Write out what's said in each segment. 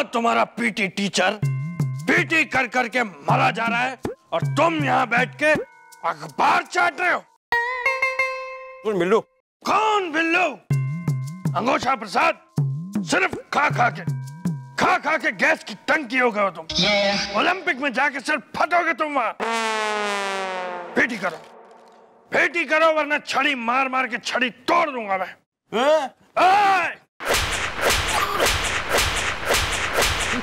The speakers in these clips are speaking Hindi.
कहा तुम्हारा पीटी टीचर पीटी कर करके मरा जा रहा है और तुम यहाँ बैठ के अखबार चाट रहे हो। कौन बिल्लू? कौन बिल्लू? अंगोछा प्रसाद सिर्फ़ खा खा के खा खा के गैस की टंकी हो गए हो तुम। ओलंपिक में जाके सिर्फ़ फटोगे तुम वहाँ। पेटी करो पेटी करो वरना छड़ी मार मार के छड़ी तोड़ दूँगा मैं। आए!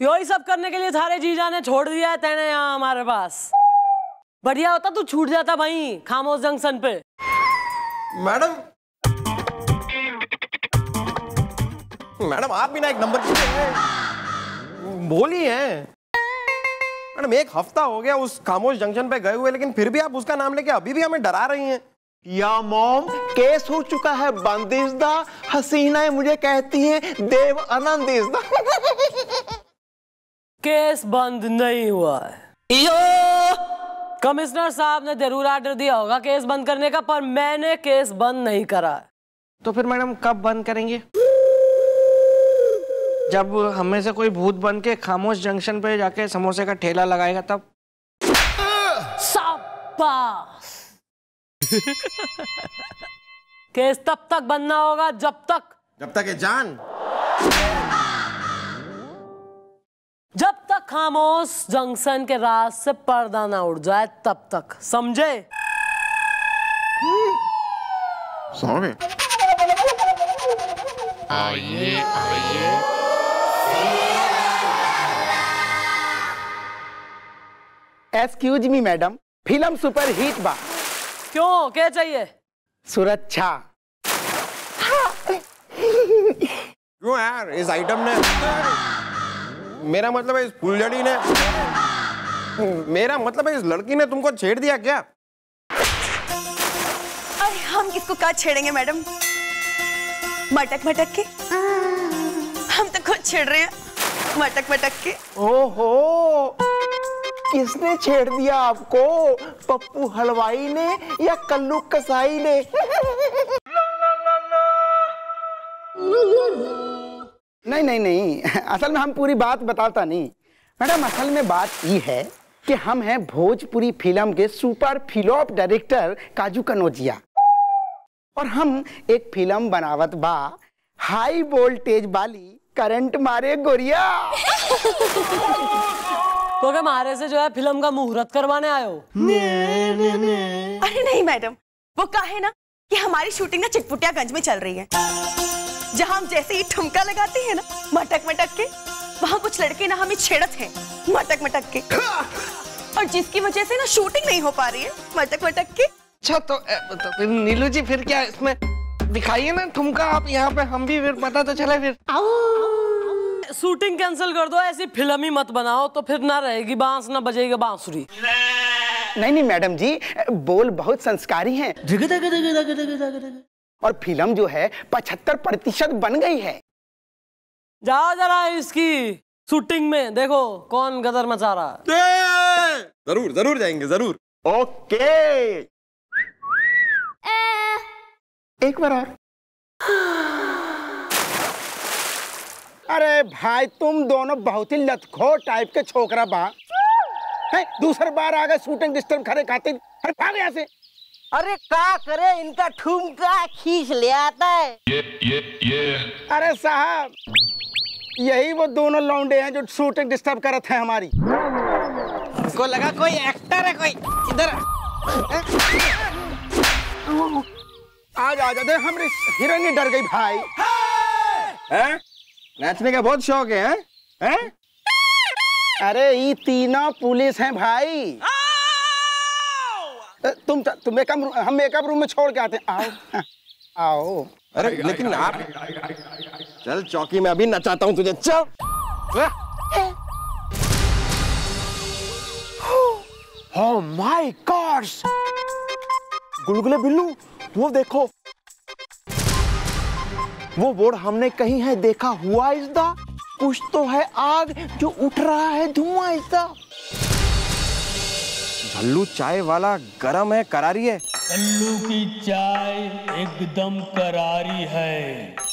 यही सब करने के लिए सारे जीजा ने छोड़ दिया है तेने यहाँ हमारे पास। बढ़िया होता तू छूट जाता भाई खामोश जंक्शन पे। मैडम। मैडम आप भी ना एक नंबर की बोली है। मैडम एक हफ़्ता हो गया उस खामोश जंक्शन पे गए हुए लेकिन फिर भी आप उसका नाम लेके अभी भी हमें डरा रही हैं। या मॉम केस हो चुका है बंदिशदा हसीना मुझे कहती हैं देव आनंदिशदा केस बंद नहीं हुआ है। कमिश्नर साहब ने ज़रूर आर्डर दिया होगा केस बंद करने का पर मैंने केस बंद नहीं करा तो फिर मैडम कब बंद करेंगे? जब हमें से कोई भूत बन के खामोश जंक्शन पे जाके समोसे का ठेला लगाएगा तब? केस तब तक बंद ना होगा जब तक जब तक ये जान। जब तक खामोश जंक्शन के रात से पर्दा ना उड़ जाए तब तक। समझे? Sorry excuse me madam film super hit बा क्यों? क्या चाहिए? सुरक्षा। क्यों यार? इस आइटम ने मेरा मतलब है इस फुलझड़ी ने मेरा मतलब है इस लड़की ने तुमको छेड़ दिया क्या? अरे हम किसको कहा छेड़ेंगे मैडम? मटक मटक के? हम तो खुद छेड़ रहे हैं। मटक मटक के? ओहो किसने छेड़ दिया आपको? पप्पू हलवाई ने या कल्लू कसाई ने? नहीं नहीं नहीं। असल में हम पूरी बात बताता नहीं। मैडम असल में बात ये है कि हम हैं भोजपुरी फ़िल्म के super flop director Kaju Kanaujiya. और हम एक फ़िल्म बनावत बा हाई वोल्टेज वाली करंट मारे गोरिया। तो क्या हमारे से जो है फ़िल्म का मुहूर्त करवाने आए हो। अरे नहीं मैडम। वो कहा है ना कि हमारी शूटिंग ना चिटपुटियागंज में चल रही है। जहाँ हम जैसे ही ठुमका लगाते हैं ना मटक मटक के वहाँ कुछ लड़के ना हमें छेड़त हैं मटक मटक के। और जिसकी वजह से ना शूटिंग नहीं हो पा रही है मटक मटक के। अच्छा तो, तो फिर नीलू जी फिर क्या इसमें दिखाइए ना ठुमका आप यहाँ पे हम भी फिर पता तो चले फिर। शूटिंग कैंसिल कर दो ऐसी फ़िल्म ही मत बनाओ तो फिर ना रहेगी बाँस ना बजेगी बांसुरी। नहीं नहीं मैडम जी बोल बहुत संस्कारी हैं। और फ़िल्म जो है पचहत्तर प्रतिशत बन गई है। जाओ जरा इसकी शूटिंग में देखो कौन गदर मचा रहा है। ज़रूर ज़रूर जाएँगे ज़रूर। ओके। एक बार और। अरे भाई तुम दोनों बहुत ही लतखो टाइप के छोकरा बा। है दूसरी बार आ गए शूटिंग डिस्टर्ब करे खातिर। अरे भाग यहाँ से। अरे का करे इनका ठुमका खींच ले आता है। ये ये ये। अरे साहब यही वो दोनों लौंडे हैं जो शूटिंग डिस्टर्ब करत हैं हमारी। को लगा कोई एक्टर है कोई। इधर आज आ जाते हमारी हीरोइन डर गई भाई। हैं? नाचने का बहुत शौक है हैं? हैं? अरे ये तीनों पुलिस हैं भाई। तुम तुम मेकअप रूम हम मेकअप रूम में छोड़ के आते हैं। आओ। आओ। अरे लेकिन आप चल चौकी में अभी नचाता हूँ तुझे। चल। Oh my God! गुलगुले बिल्लू वो देखो। वो बोर्ड हमने कहीं है देखा। हुआ इसदा कुछ तो है आग जो उठ रहा है धुआँ इसदा झल्लू चाय वाला गरम है करारी है। कल्लू की चाय एकदम करारी है।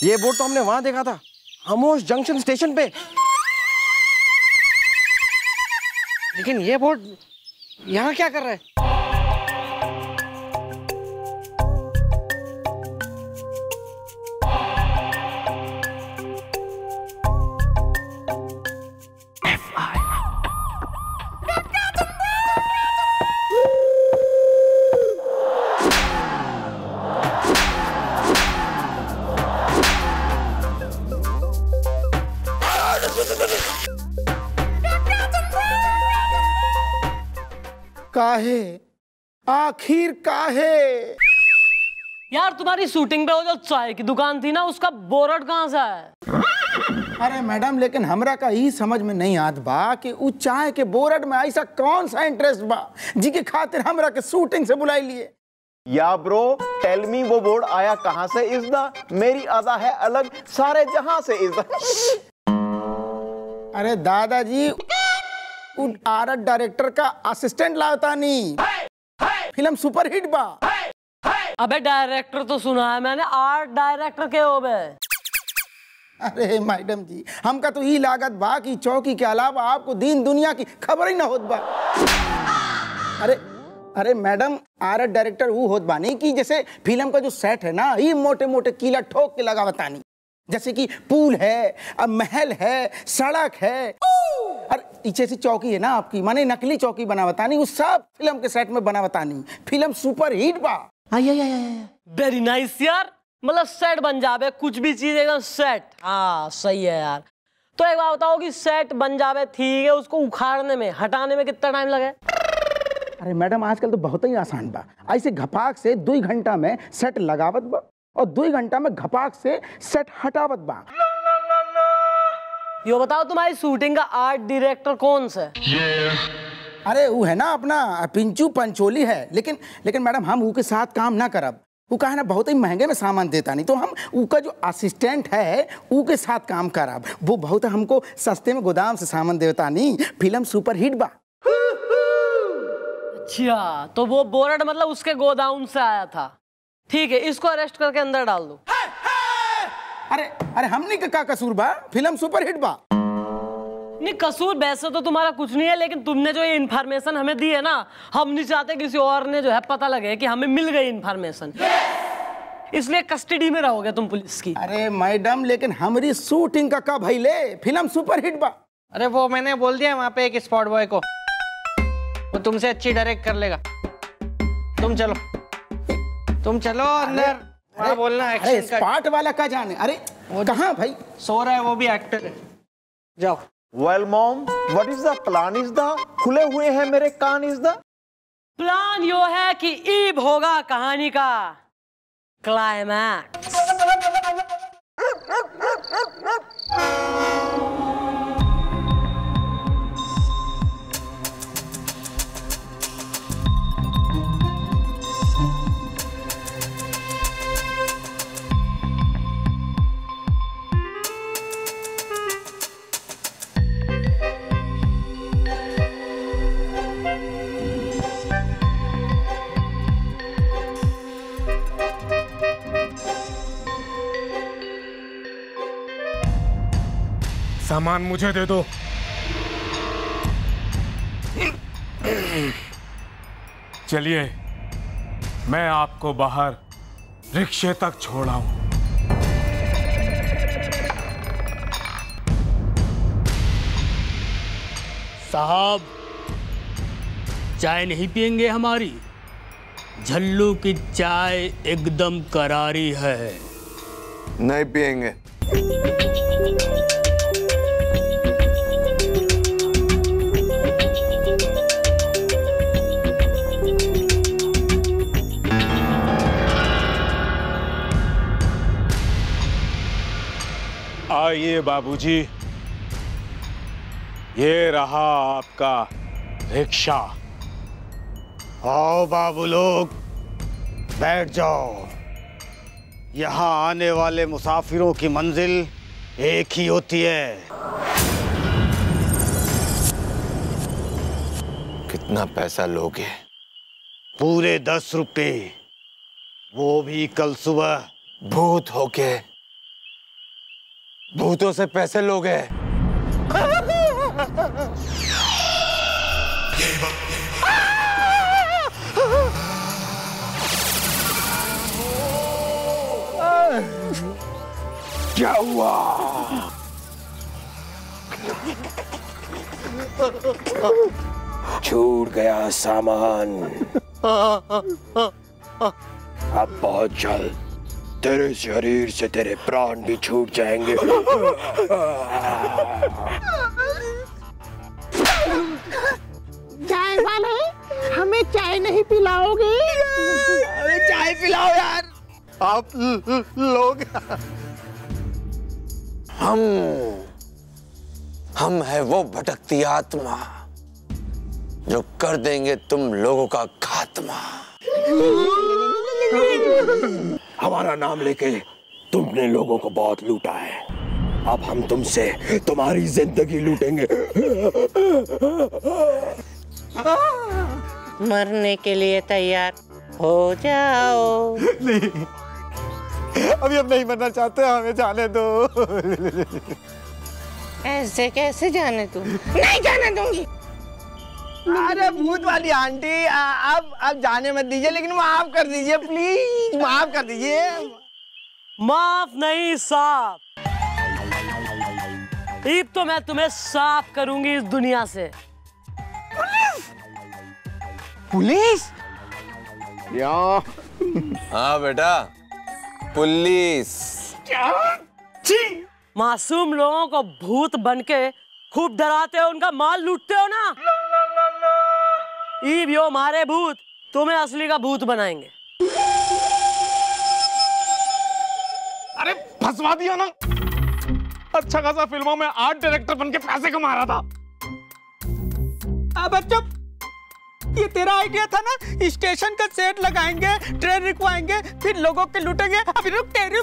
ये बोर्ड तो हमने वहाँ देखा था हमोश जंक्शन स्टेशन पे। लेकिन ये बोर्ड यहाँ क्या कर रहा है? काहे? आखिर काहे? यार तुम्हारी शूटिंग पे वो जो चाय की दुकान थी ना उसका बोर्ड कहाँ से है अरे मैडम लेकिन हमरा का ही समझ में नहीं आत बा कि उ चाय के बोर्ड में ऐसा कौन सा इंटरेस्ट बा जी के खातिर हमरा के शूटिंग से बुलाई लिए। या ब्रो टेल मी वो बोर्ड आया कहाँ से इसदा मेरी अदा है अलग सारे जहाँ से इसदा अरे दादाजी उ आरत डायरेक्टर का असिस्टेंट लाता नहीं। फ़िल्म सुपरहिट बा। अबे डायरेक्टर तो सुना है मैंने आर्ट डायरेक्टर के हो बे। अरे मैडम जी हमका तो ही लागत बा कि चौकी के अलावा आपको दीन दुनिया की खबर ही ना होत बा। अरे अरे मैडम आरत डायरेक्टर वो होत बानी कि जैसे फ़िल्म का जो सेट है ना ये मोटे मोटे कीला ठोक के लगा बतानी जैसे कि पूल है महल है सड़क है। और पीछे से चौकी है ना आपकी? माने नकली चौकी बना बतानी वो सब फ़िल्म के सेट में बना बतानी फ़िल्म सुपर हिट बा। वेरी नाइस यार। मतलब सेट बन जावे कुछ भी चीज़ एकदम सेट हाँ सही है यार। तो एक बात बताओ कि सेट बन जावे ठीक है उसको उखाड़ने में हटाने में कितना टाइम लगे? अरे मैडम आजकल तो बहुत ही आसान बा। ऐसे घपाक से दो घंटा में सेट लगावत बा। और दो घंटा में घपाक से सेट हटावत बा। यो बताओ तुम्हारी शूटिंग का आर्ट डायरेक्टर कौन सा है? अरे वो है ना अपना पिंचू पंचोली है। लेकिन लेकिन मैडम हम ऊ के साथ काम ना करब। वो कहा ना बहुत ही महँगे में सामान देता नहीं। तो हम ऊ का जो असिस्टेंट है ऊ के साथ काम करब। वो बहुत हमको सस्ते में गोदाम से सामान देता नहीं। फ़िल्म सुपर हिट बा। अच्छा तो वो बोर्ड मतलब उसके गोदाम से आया था। ठीक है इसको अरेस्ट करके अंदर डाल दो। अरे अरे हमने का का कसूर बा फ़िल्म सुपर हिट बा। नहीं कसूर वैसे तो तुम्हारा कुछ नहीं है लेकिन तुमने जो ये इन्फॉर्मेशन हमें दी है ना हम नहीं चाहते किसी और ने जो है पता लगे कि हमें मिल गई इन्फॉर्मेशन इसलिए कस्टडी में रहोगे तुम पुलिस की। अरे मैडम लेकिन हमारी शूटिंग का का ले? फ़िल्म सुपर हिट बा। अरे वो मैंने बोल दिया वहाँ पे एक स्पॉट बॉय को। वो तुमसे अच्छी डायरेक्ट कर लेगा। तुम चलो। तुम चलो अंदर। वहाँ बोलना अरे स्पॉट वाला का जाने। अरे कहाँ भाई? सो रहा है वो भी एक्टर है। जाओ। Well mom what is the plan is the खुले हुए हैं मेरे कान? इज़ द प्लान यो है कि ईब होगा कहानी का। क्लाइमैक्स सामान मुझे दे दो। चलिए मैं आपको बाहर रिक्शे तक छोड़ा हूँ साहब चाय नहीं पियेंगे हमारी? झल्लू की चाय एकदम करारी है। नहीं पियेंगे। आइए बाबूजी ये रहा आपका रिक्शा। आओ बाबू लोग बैठ जाओ। यहाँ आने वाले मुसाफिरों की मंजिल एक ही होती है। कितना पैसा लोगे? पूरे दस रुपए। वो भी कल सुबह। भूत होके भूतों से पैसे लोगे। क्या हुआ? छूट गया सामान। अब बहुत जल्द। तेरे शरीर से तेरे प्राण भी छूट जाएँगे। चाय वाले हमें चाय नहीं पिलाओगे? अरे चाय पिलाओ यार। आप लोग। हम हम है वो भटकती आत्मा जो कर देंगे तुम लोगों का खात्मा। हमारा नाम लेके तुमने लोगों को बहुत लूटा है। अब हम तुमसे तुम्हारी ज़िंदगी लूटेंगे। मरने के लिए तैयार हो जाओ। नहीं। अभी हम नहीं मरना चाहते हमें जाने दो। ऐसे कैसे जाने तुम नहीं जाने दूँगी। अरे भूत वाली आंटी अब अब जाने मत दीजिए लेकिन माफ़ कर दीजिए प्लीज़ माफ़ कर दीजिए। माफ़ नहीं साफ़। ईब तो मैं तुम्हें साफ़ करूँगी इस दुनिया से। पुलिस या। हाँ बेटा। पुलिस क्या? जी मासूम लोगों को भूत बनके खूब डराते हो उनका माल लूटते हो ना? ईब यो मारे भूत तुम्हें असली का भूत बनाएँगे। अरे फंसवा दिया ना। अच्छा खासा फ़िल्मों में आर्ट डायरेक्टर बन के पैसे कमा रहा था। अब चुप। ये तेरा आइडिया था ना? स्टेशन का सेट लगाएँगे ट्रेन रुकवाएँगे फिर लोगों के लूटेंगे। अभी रुक तेरे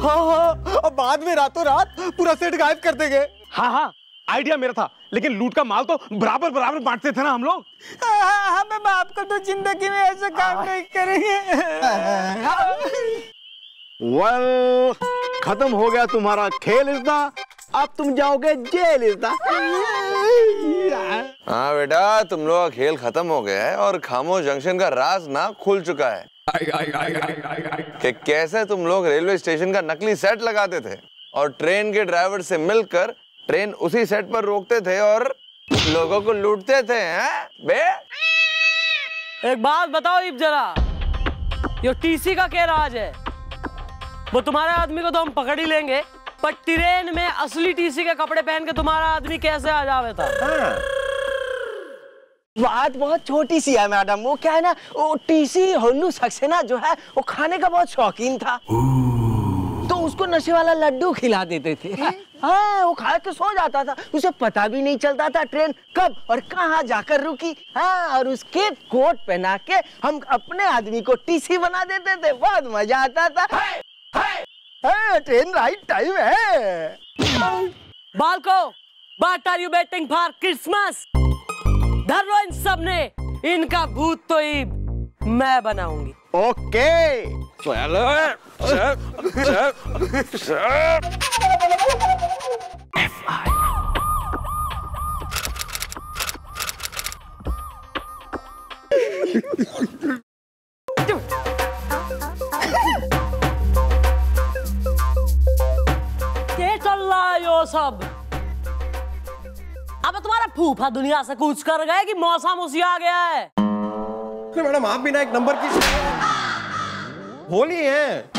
हाँ हाँ। और बाद में रातों रात पूरा सेट गायब कर देंगे। हाँ हाँ। आइडिया मेरा था लेकिन लूट का माल तो बराबर बराबर बांटते थे ना हम लोग। हमें बाप को तो ज़िंदगी में ऐसा काम नहीं करेंगे। वेल खत्म हो गया तुम्हारा खेल इसदा अब तुम जाओगे जेल इसदा हाँ बेटा तुम लोग का खेल खत्म हो गया है और खामो जंक्शन का राज ना खुल चुका है। कि कैसे तुम लोग रेलवे स्टेशन का नकली सेट लगाते थे और ट्रेन के ड्राइवर से मिलकर ट्रेन उसी सेट पर रोकते थे और लोगों को लूटते थे हैं? बे? एक बात बताओ ईब जरा। यो टीसी का क्या राज है? वो तुम्हारे आदमी को तो हम पकड़ ही लेंगे पर ट्रेन में असली टीसी के कपड़े पहन के तुम्हारा आदमी कैसे आ जावे था? बात बहुत छोटी सी है मैडम। वो क्या है ना वो टीसी होल्लू सक्सेना जो है वो खाने का बहुत शौकीन था। तो उसको नशे वाला लड्डू खिला देते थे। हाँ वो खा के सो जाता था। उसे पता भी नहीं चलता था ट्रेन कब और कहाँ जाकर रुकी। हाँ और उसके कोट पहना के हम अपने आदमी को टीसी बना देते थे। बहुत मज़ा आता था। हाँ, ट्रेन राइट टाइम है। बालको बात are you betting for Christmas धर लो इन सबने इनका भूत तो ईब मैं बनाऊँगी। ओके। है यो सब। अब तुम्हारा फूफा दुनिया से कूच कर गए कि मौसम उसी आ गया है? मैडम, आप भी ना एक नंबर की होली है।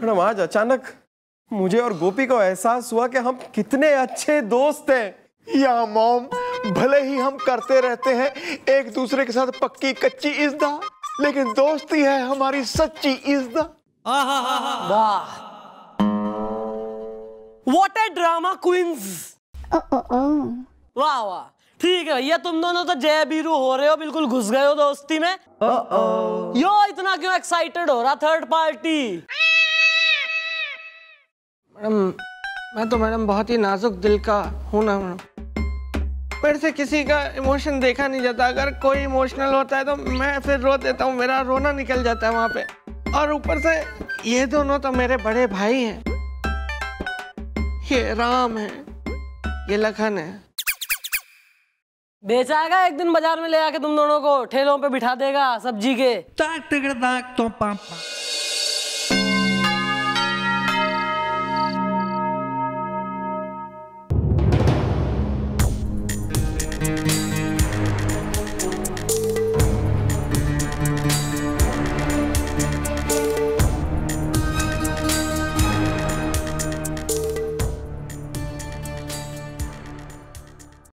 मैडम, आज अचानक मुझे और गोपी को एहसास हुआ कि हम कितने अच्छे दोस्त हैं। या मॉम भले ही हम करते रहते हैं एक दूसरे के साथ पक्की कच्ची इज्दा लेकिन दोस्ती है हमारी सच्ची इज्दा वाह। व्हाट ए ड्रामा क्वींस वाह वाह। ठीक है भैया तुम दोनों तो जय बीरू हो रहे हो बिल्कुल घुस गए हो दोस्ती में। यो इतना क्यों एक्साइटेड हो रहा थर्ड पार्टी मैडम मैं तो मैडम बहुत ही नाजुक दिल का हूँ ना मैडम। मेरे से किसी का इमोशन देखा नहीं जाता। अगर कोई इमोशनल होता है तो मैं फिर रो देता हूँ। मेरा रोना निकल जाता है वहाँ पे। और ऊपर से ये दोनों तो मेरे बड़े भाई हैं। ये राम है ये लखन है। बेचाएगा एक दिन बाज़ार में ले आके तुम दोनों को ठेलों पे बिठा देगा सब्ज़ी के। ताक तिगड़ ताक तो पापा